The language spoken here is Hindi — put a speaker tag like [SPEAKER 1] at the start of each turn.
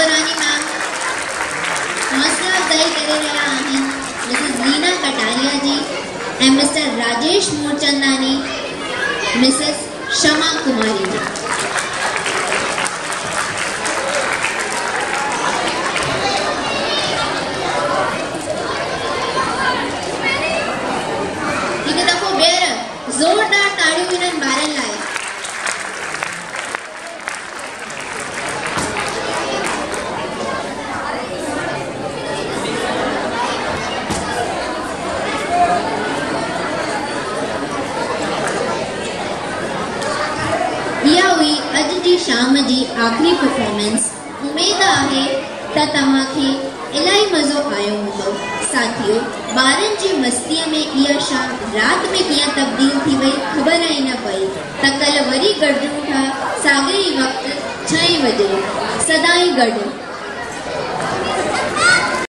[SPEAKER 1] मैम करे रहा लीना कटारिया जी मिस्टर राजेश मूलचंदानी शमा कुमारी जी। तो जोरदार ताड़ियूं शाम की आख़िरी परफॉर्मेंस उमेद है त मज़ो आयो हों साथियो, ॿारनि जी मस्तीअ में यह शाम रात में कीअं तब्दील थी वई ख़बर ही न पी त कल्ह वरी गॾिजूं था साॻे ई वक़्तु छहें बजे सदाई गॾु।